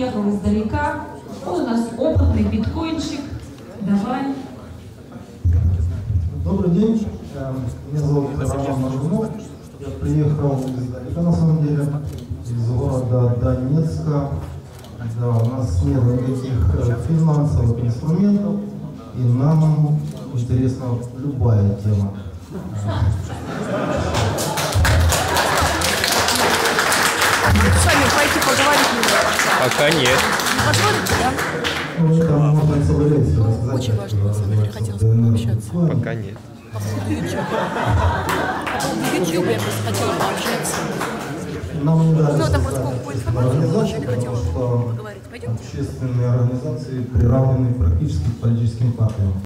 приехал издалека. Он у нас опытный биткоинщик. Давай. Добрый день, Э, меня зовут Роман Моргунов. Я приехал издалека, на самом деле, из города Донецка. Да, у нас нет никаких э, финансовых инструментов, и нам интересна любая тема. с вами пойти поговорить. Пока нет. Позволите, да? Ну. Очень важно, на самом деле, хотелось бы пообщаться. Пока нет. По поводу YouTube. По поводу YouTube я просто хотела пообщаться. Нам не дали Ну, там по информации очень хотела поговорить. Пойдемте? общественные организации приравнены практически к политическим партиям.